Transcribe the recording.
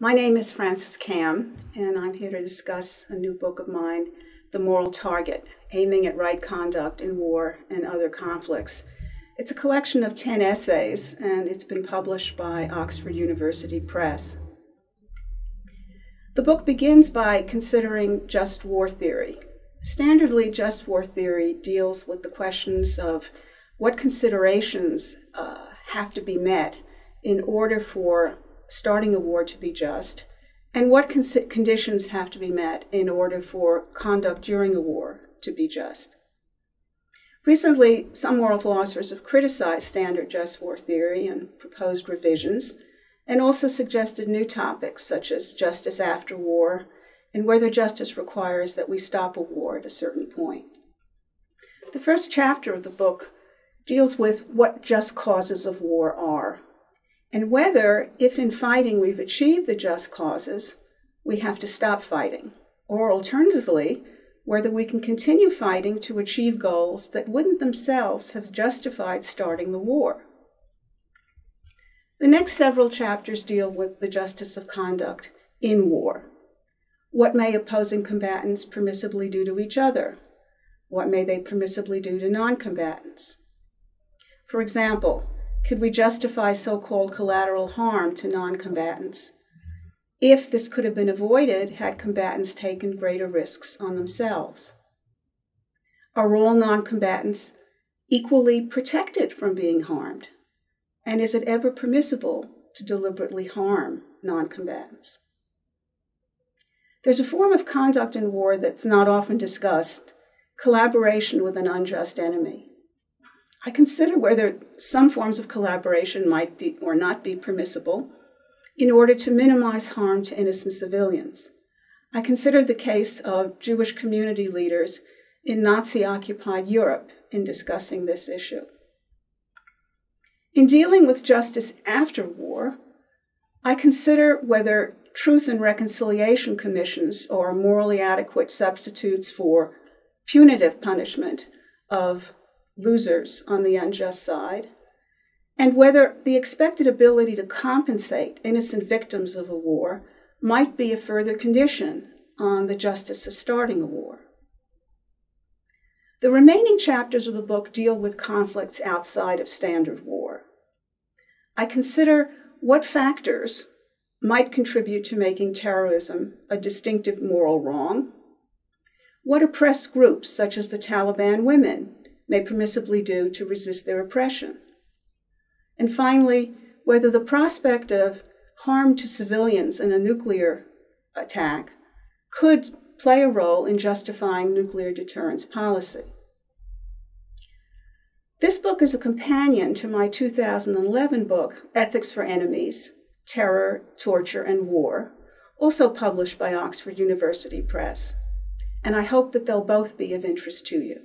My name is Frances Kamm, and I'm here to discuss a new book of mine, The Moral Target Aiming at Right Conduct in War and Other Conflicts. It's a collection of 10 essays, and it's been published by Oxford University Press. The book begins by considering just war theory. Standardly, just war theory deals with the questions of what considerations uh, have to be met in order for starting a war to be just, and what con- conditions have to be met in order for conduct during a war to be just. Recently, some moral philosophers have criticized standard just war theory and proposed revisions, and also suggested new topics such as justice after war and whether justice requires that we stop a war at a certain point. The first chapter of the book deals with what just causes of war are and whether, if in fighting we've achieved the just causes, we have to stop fighting, or alternatively, whether we can continue fighting to achieve goals that wouldn't themselves have justified starting the war. The next several chapters deal with the justice of conduct in war. What may opposing combatants permissibly do to each other? What may they permissibly do to non combatants? For example, could we justify so called collateral harm to non combatants if this could have been avoided had combatants taken greater risks on themselves? Are all non combatants equally protected from being harmed? And is it ever permissible to deliberately harm non combatants? There's a form of conduct in war that's not often discussed collaboration with an unjust enemy. I consider whether some forms of collaboration might be or not be permissible in order to minimize harm to innocent civilians. I consider the case of Jewish community leaders in Nazi occupied Europe in discussing this issue. In dealing with justice after war, I consider whether truth and reconciliation commissions are morally adequate substitutes for punitive punishment of losers on the unjust side, and whether the expected ability to compensate innocent victims of a war might be a further condition on the justice of starting a war. The remaining chapters of the book deal with conflicts outside of standard war. I consider what factors might contribute to making terrorism a distinctive moral wrong, what oppressed groups, such as the Taliban women, may permissibly do to resist their oppression. And finally, whether the prospect of harm to civilians in a nuclear attack could play a role in justifying nuclear deterrence policy. This book is a companion to my 2011 book, Ethics for Enemies Terror, Torture, and War, also published by Oxford University Press. And I hope that they'll both be of interest to you.